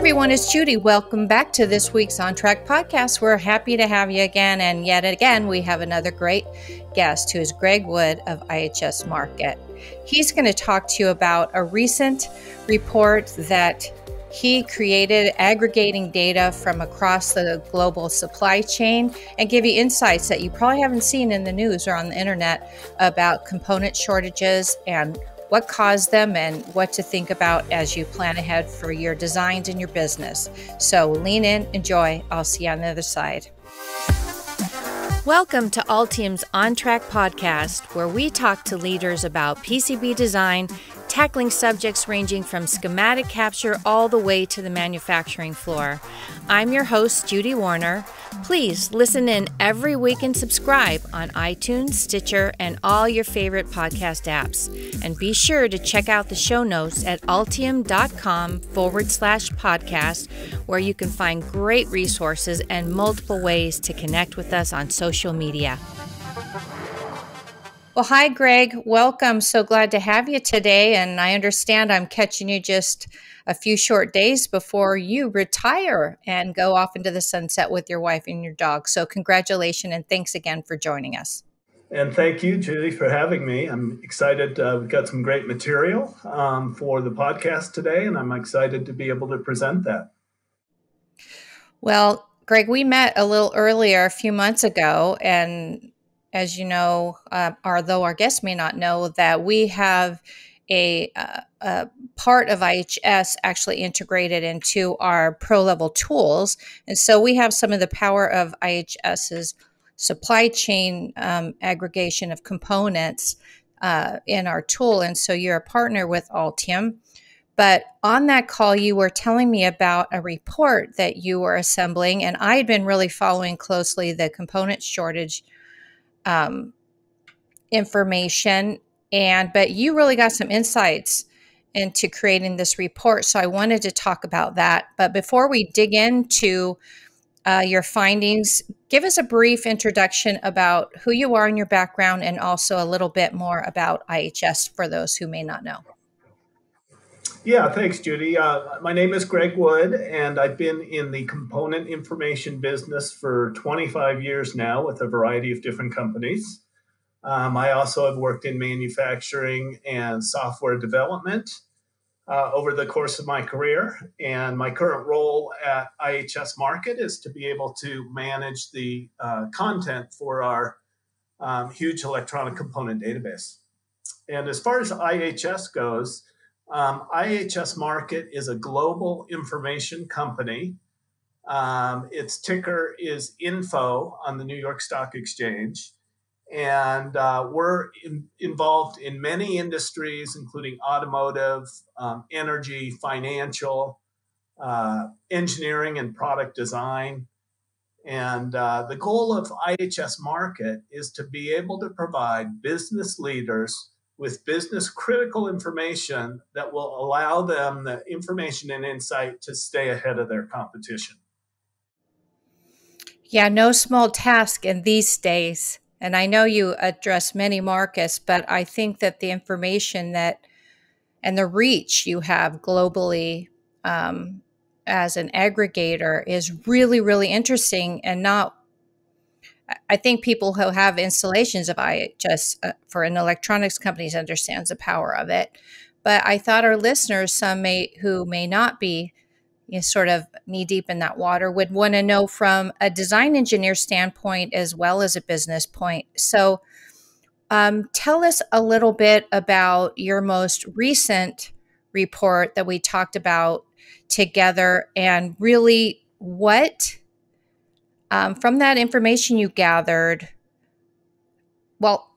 everyone, it's Judy. Welcome back to this week's On Track podcast. We're happy to have you again. And yet again, we have another great guest who is Greg Wood of IHS Markit. He's going to talk to you about a recent report that he created aggregating data from across the global supply chain and give you insights that you probably haven't seen in the news or on the internet about component shortages and what caused them and what to think about as you plan ahead for your designs and your business. So lean in, enjoy. I'll see you on the other side. Welcome to Altium's On Track podcast, where we talk to leaders about PCB design tackling subjects ranging from schematic capture all the way to the manufacturing floor. I'm your host, Judy Warner. Please listen in every week and subscribe on iTunes, Stitcher, and all your favorite podcast apps. And be sure to check out the show notes at altium.com forward slash podcast, where you can find great resources and multiple ways to connect with us on social media. Well, hi, Greg. Welcome. So glad to have you today. And I understand I'm catching you just a few short days before you retire and go off into the sunset with your wife and your dog. So, congratulations and thanks again for joining us. And thank you, Judy, for having me. I'm excited. Uh, we've got some great material um, for the podcast today, and I'm excited to be able to present that. Well, Greg, we met a little earlier a few months ago, and as you know, uh, although our guests may not know, that we have a, uh, a, part of IHS actually integrated into our pro level tools. And so we have some of the power of IHS's supply chain um, aggregation of components uh, in our tool. And so you're a partner with Altium. But on that call, you were telling me about a report that you were assembling, and I had been really following closely the component shortage um, information. And but you really got some insights into creating this report so i wanted to talk about that. But before we dig into uh, your findings give us a brief introduction about who you are and your background and also a little bit more about ihs for those who may not know yeah, thanks, Judy. Uh, my name is Greg Wood, and I've been in the component information business for 25 years now with a variety of different companies. Um, I also have worked in manufacturing and software development uh, over the course of my career. And my current role at IHS Markit is to be able to manage the uh, content for our um, huge electronic component database. And as far as IHS goes, um, IHS Markit is a global information company. Um, its ticker is Info on the New York Stock Exchange. And uh, we're in, involved in many industries, including automotive, um, energy, financial, uh, engineering, and product design. And uh, the goal of IHS Markit is to be able to provide business leaders with business critical information that will allow them the information and insight to stay ahead of their competition. Yeah, no small task in these days. And I know you address many markets, but I think that the information that and the reach you have globally um, as an aggregator is really, really interesting and not I think people who have installations of IHS uh, for an electronics companies understands the power of it. But I thought our listeners, some may who may not be you know, sort of knee deep in that water, would want to know from a design engineer standpoint as well as a business point. So, um, tell us a little bit about your most recent report that we talked about together, and really what um, from that information you gathered, well,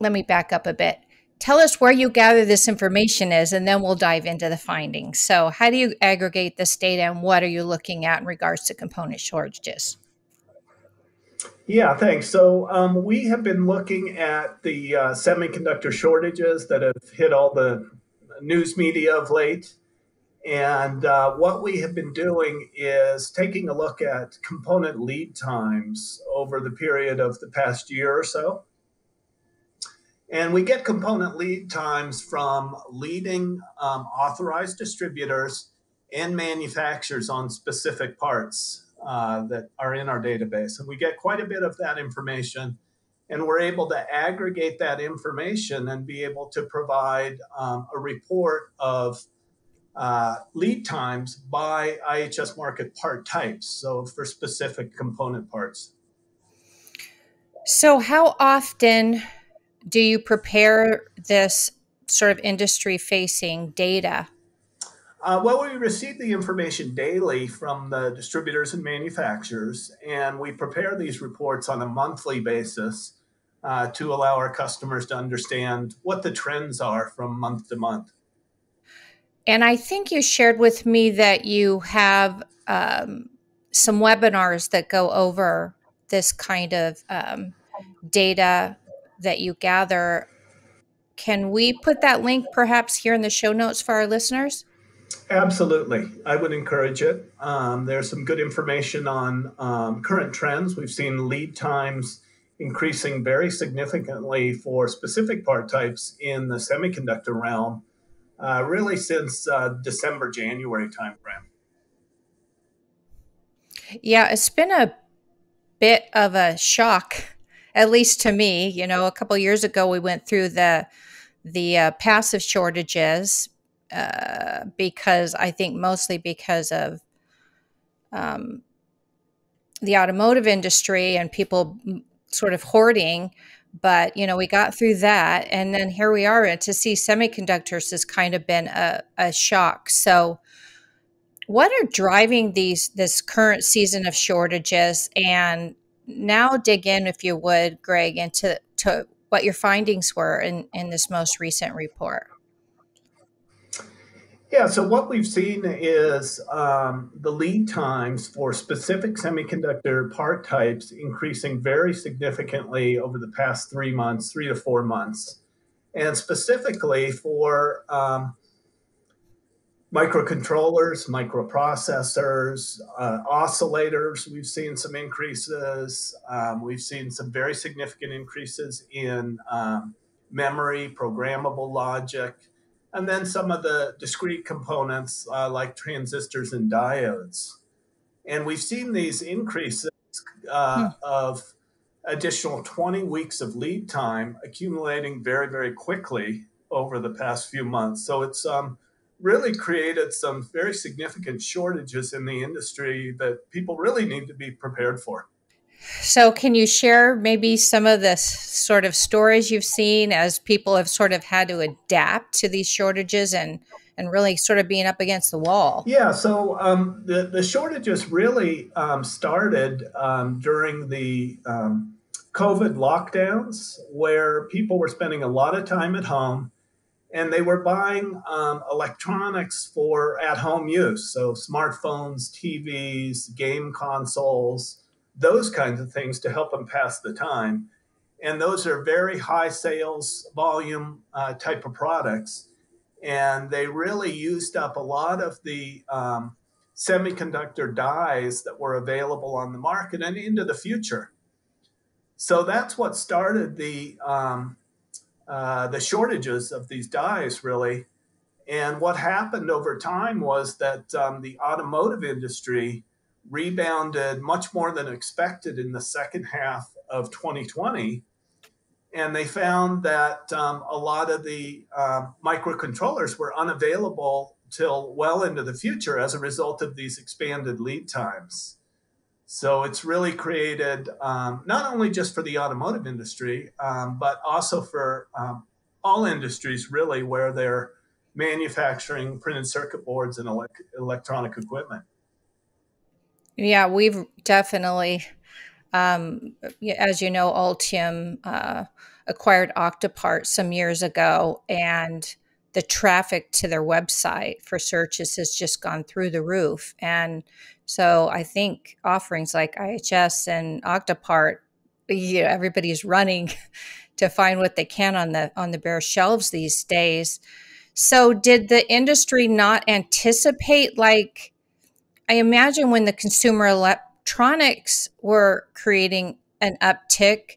let me back up a bit. Tell us where you gather this information is, and then we'll dive into the findings. So, how do you aggregate this data, and what are you looking at in regards to component shortages? Yeah, thanks. So um, we have been looking at the uh, semiconductor shortages that have hit all the news media of late. And uh, what we have been doing is taking a look at component lead times over the period of the past year or so. And we get component lead times from leading um, authorized distributors and manufacturers on specific parts uh, that are in our database. And we get quite a bit of that information. And we're able to aggregate that information and be able to provide um, a report of uh, lead times by IHS Markit part types, so for specific component parts. So, how often do you prepare this sort of industry facing data? Uh, well, we receive the information daily from the distributors and manufacturers, and we prepare these reports on a monthly basis uh, to allow our customers to understand what the trends are from month to month. And I think you shared with me that you have um, some webinars that go over this kind of um, data that you gather. Can we put that link perhaps here in the show notes for our listeners? Absolutely. I would encourage it. Um, there's some good information on um, current trends. We've seen lead times increasing very significantly for specific part types in the semiconductor realm uh, really since uh, December, January timeframe. Yeah, it's been a bit of a shock, at least to me. You know, a couple years ago, we went through the the uh, passive shortages uh, because I think mostly because of um, the automotive industry and people sort of hoarding but you know we got through that and then here we are and to see semiconductors has kind of been a, a shock. So what are driving these this current season of shortages? And now dig in if you would greg into to what your findings were in in this most recent report yeah, so what we've seen is um, the lead times for specific semiconductor part types increasing very significantly over the past three months, three to four months. And specifically for um, microcontrollers, microprocessors, uh, oscillators, we've seen some increases. Um, we've seen some very significant increases in um, memory, programmable logic and then some of the discrete components uh, like transistors and diodes. And we've seen these increases uh, hmm. of additional 20 weeks of lead time accumulating very, very quickly over the past few months. So it's um, really created some very significant shortages in the industry that people really need to be prepared for. So, can you share maybe some of the sort of stories you've seen as people have sort of had to adapt to these shortages and and really sort of being up against the wall? Yeah. So um, the the shortages really um, started um, during the um, COVID lockdowns, where people were spending a lot of time at home. And they were buying um, electronics for at home use. So, smartphones, TVs, game consoles, those kinds of things to help them pass the time. And those are very high sales volume uh, type of products. And they really used up a lot of the um, semiconductor dies that were available on the market and into the future. So that's what started the um, uh, the shortages of these dies, really. And what happened over time was that um, the automotive industry rebounded much more than expected in the second half of 2020. And they found that um, a lot of the uh, microcontrollers were unavailable till well into the future as a result of these expanded lead times. So it's really created um, not only just for the automotive industry, um, but also for um, all industries, really, where they're manufacturing printed circuit boards and elect- electronic equipment. Yeah, we've definitely, um, as you know, Altium uh, acquired Octopart some years ago, and the traffic to their website for searches has just gone through the roof. And so I think offerings like IHS and Octopart, you know, everybody's running to find what they can on the on the bare shelves these days. So did the industry not anticipate like I imagine when the consumer electronics were creating an uptick,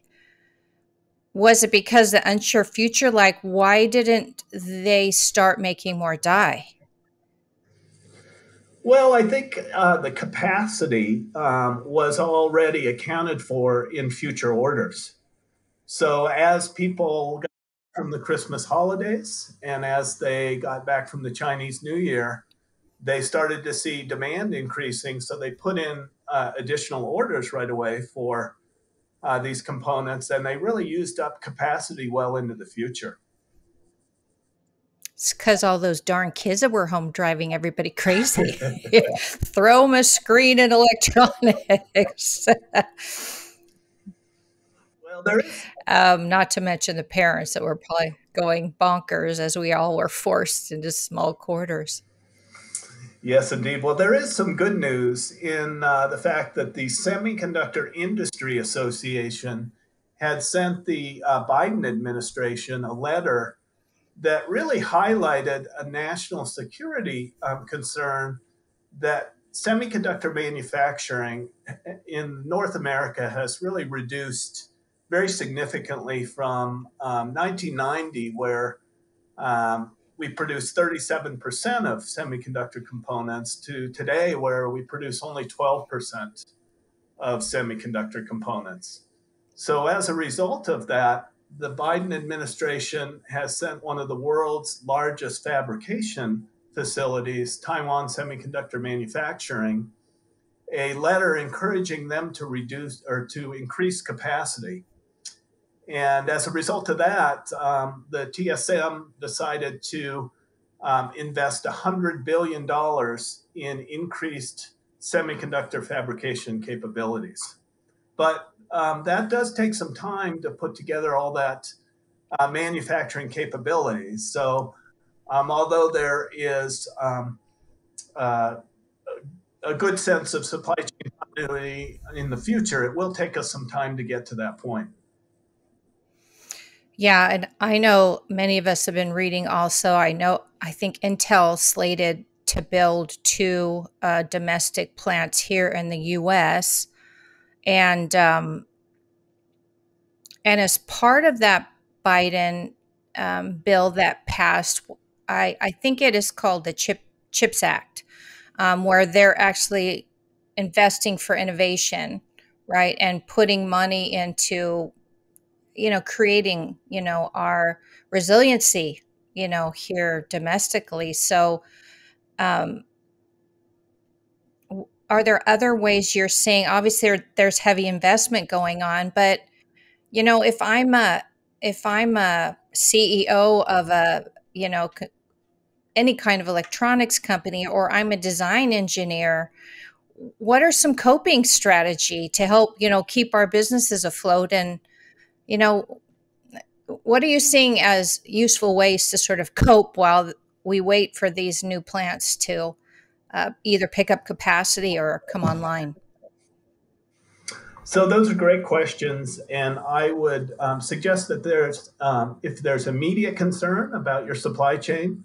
was it because the unsure future? Like, why didn't they start making more die? Well, I think uh, the capacity um, was already accounted for in future orders. So as people got from the Christmas holidays and as they got back from the Chinese New Year, they started to see demand increasing. So they put in uh, additional orders right away for uh, these components, and they really used up capacity well into the future. It's because all those darn kids that were home driving everybody crazy. Throw them a screen and electronics. well, there is. Um, not to mention the parents that were probably going bonkers as we all were forced into small quarters. Yes, indeed. Well, there is some good news in uh, the fact that the Semiconductor Industry Association had sent the uh, Biden administration a letter that really highlighted a national security um, concern that semiconductor manufacturing in North America has really reduced very significantly from um, 1990, where um, we produce 37% of semiconductor components, to today, where we produce only 12% of semiconductor components. So, as a result of that, the Biden administration has sent one of the world's largest fabrication facilities, Taiwan Semiconductor Manufacturing, a letter encouraging them to reduce or to increase capacity. And as a result of that, um, the TSM decided to um, invest $100 billion in increased semiconductor fabrication capabilities. But um, that does take some time to put together all that uh, manufacturing capabilities. So, um, although there is um, uh, a good sense of supply chain continuity in the future, it will take us some time to get to that point. Yeah, and I know many of us have been reading also. I know, I think Intel slated to build two uh, domestic plants here in the US and um, and as part of that Biden um, bill that passed, I, I think it is called the Chip Chips Act, um, where they're actually investing for innovation, right, and putting money into, you know, creating, you know, our resiliency, you know, here domestically. So, um, are there other ways you're seeing obviously there's heavy investment going on but you know if i'm a if i'm a ceo of a you know any kind of electronics company or i'm a design engineer what are some coping strategy to help you know keep our businesses afloat and you know what are you seeing as useful ways to sort of cope while we wait for these new plants to uh, either pick up capacity or come online? So those are great questions, and I would um, suggest that there's, um, if there's immediate concern about your supply chain,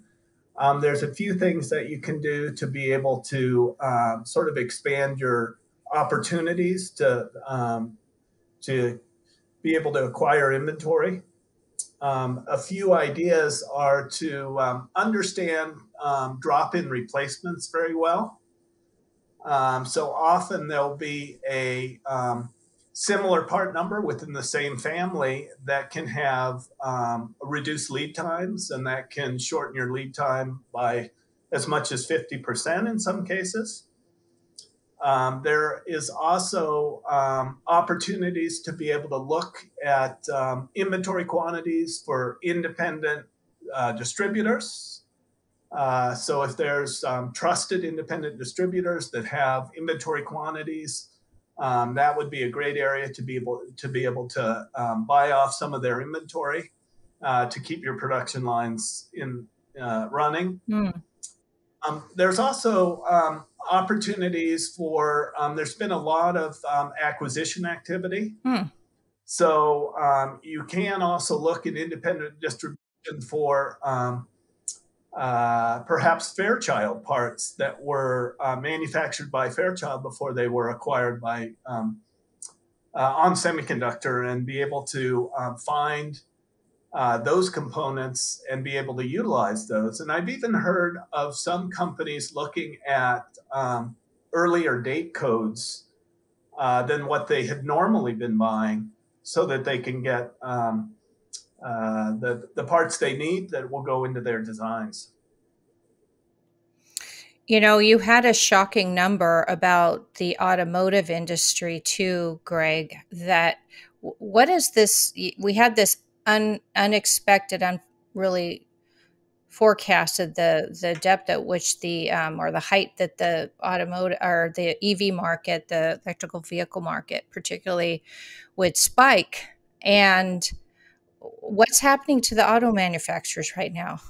um, there's a few things that you can do to be able to um, sort of expand your opportunities to um, to be able to acquire inventory. Um, a few ideas are to um, understand um, drop in replacements very well. Um, so often there'll be a um, similar part number within the same family that can have um, reduced lead times and that can shorten your lead time by as much as 50% in some cases. Um, there is also um, opportunities to be able to look at um, inventory quantities for independent uh, distributors. Uh, so if there's um, trusted independent distributors that have inventory quantities, um, that would be a great area to be able to be able to um, buy off some of their inventory uh, to keep your production lines in uh, running. Mm. there's also opportunities for um, there's been a lot of um, acquisition activity. Hmm. So um, you can also look at independent distribution for um, uh, perhaps Fairchild parts that were uh, manufactured by Fairchild before they were acquired by um, uh, ON Semiconductor and be able to um, find uh, those components and be able to utilize those. And I've even heard of some companies looking at um, earlier date codes uh, than what they had normally been buying so that they can get um, uh, the, the parts they need that will go into their designs. You know, you had a shocking number about the automotive industry too, Greg. That what is this? We had this un, unexpected, un, really forecasted the the depth at which the um, or the height that the automotive or the EV market, the electrical vehicle market, particularly, would spike. And what's happening to the auto manufacturers right now?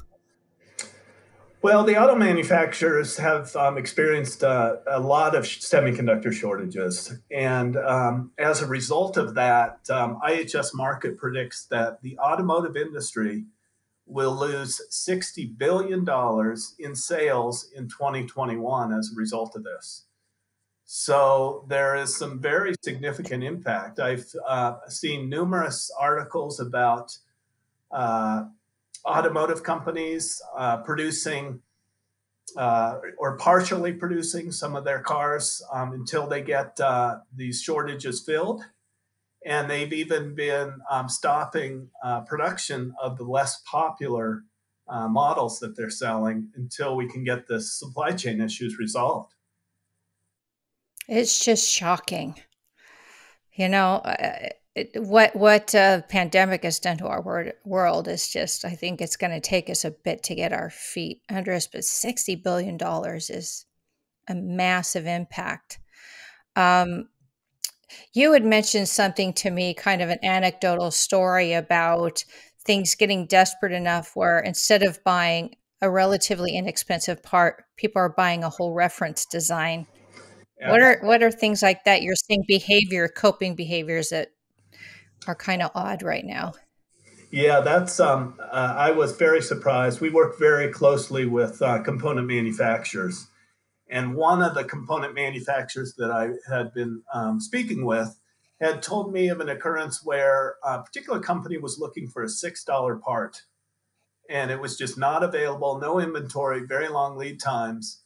Well, the auto manufacturers have um, experienced uh, a lot of semiconductor shortages. And um, as a result of that, um, IHS Markit predicts that the automotive industry will lose $60 billion in sales in 2021 as a result of this. So there is some very significant impact. I've uh, seen numerous articles about uh, automotive companies uh, producing uh, or partially producing some of their cars um, until they get uh, these shortages filled. And they've even been um, stopping uh, production of the less popular uh, models that they're selling until we can get the supply chain issues resolved. It's just shocking. You know, what what uh, pandemic has done to our world is just i think it's going to take us a bit to get our feet under us but 60 billion dollars is a massive impact um, you had mentioned something to me kind of an anecdotal story about things getting desperate enough where instead of buying a relatively inexpensive part people are buying a whole reference design yeah. what are what are things like that you're seeing behavior coping behaviors that are kind of odd right now. Yeah, that's. Um, uh, I was very surprised. We work very closely with uh, component manufacturers, and one of the component manufacturers that I had been um, speaking with had told me of an occurrence where a particular company was looking for a six dollar part, and it was just not available, no inventory, very long lead times,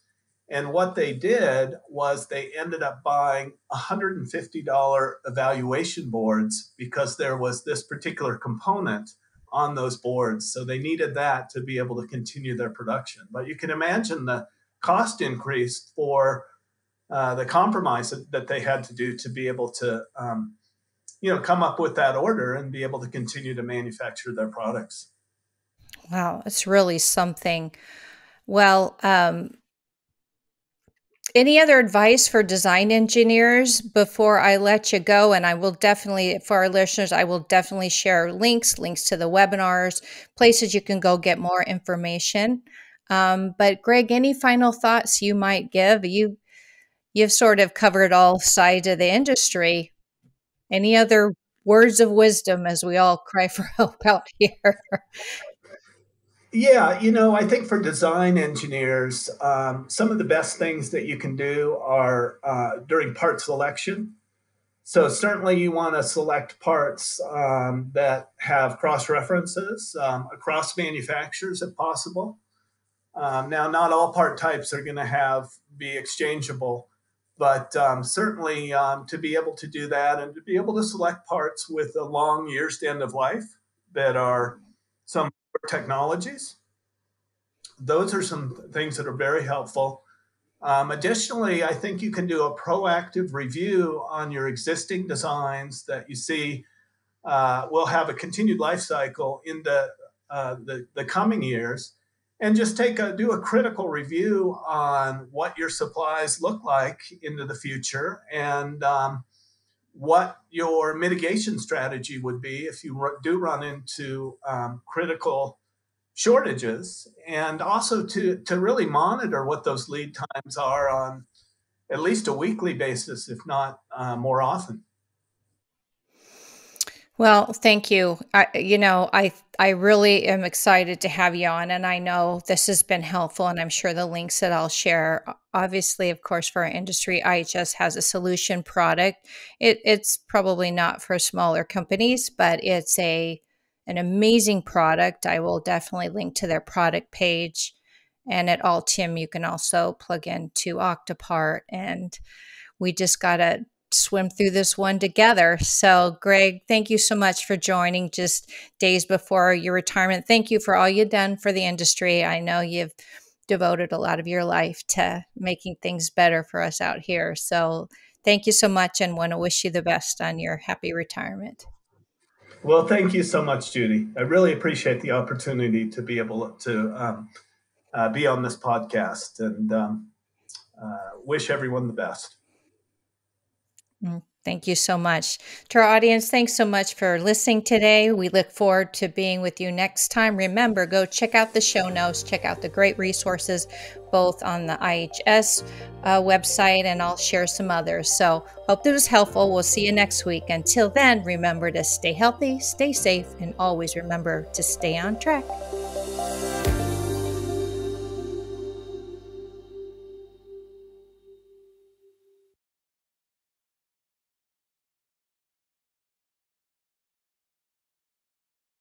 and what they did was they ended up buying $150 evaluation boards because there was this particular component on those boards. So they needed that to be able to continue their production. But you can imagine the cost increase for uh, the compromise that they had to do to be able to, um, you know, come up with that order and be able to continue to manufacture their products. Wow, it's really something. Well, um, any other advice for design engineers before I let you go? And I will definitely, for our listeners, I will definitely share links, links to the webinars, places you can go get more information. Um, but Greg, any final thoughts you might give? You you've sort of covered all sides of the industry. Any other words of wisdom as we all cry for help out here? Yeah, you know, I think for design engineers, um, some of the best things that you can do are uh, during part selection. So, certainly, you want to select parts um, that have cross references um, across manufacturers if possible. Um, now, not all part types are going to have be exchangeable, but um, certainly um, to be able to do that and to be able to select parts with a long year's end of life that are some technologies. Those are some things that are very helpful. Um, additionally, I think you can do a proactive review on your existing designs that you see uh, will have a continued life cycle in the, uh, the, the coming years and just take a do a critical review on what your supplies look like into the future and um, what your mitigation strategy would be if you do run into um, critical shortages and also to, to really monitor what those lead times are on at least a weekly basis, if not uh, more often. Well, thank you. I, you know, I I really am excited to have you on, and I know this has been helpful. And I'm sure the links that I'll share, obviously, of course, for our industry, IHS has a solution product. It, it's probably not for smaller companies, but it's a an amazing product. I will definitely link to their product page. And at Altium, you can also plug into Octopart. And we just got to swim through this one together. So, Greg, thank you so much for joining just days before your retirement. Thank you for all you've done for the industry. I know you've devoted a lot of your life to making things better for us out here. So, thank you so much and want to wish you the best on your happy retirement. Well, thank you so much, Judy. I really appreciate the opportunity to be able to um, uh, be on this podcast and um, uh, wish everyone the best. Mm, thank you so much. To our audience, thanks so much for listening today. We look forward to being with you next time. Remember, go check out the show notes, check out the great resources both on the IHS uh, website, and I'll share some others. So, hope this was helpful. We'll see you next week. Until then, remember to stay healthy, stay safe, and always remember to stay on track.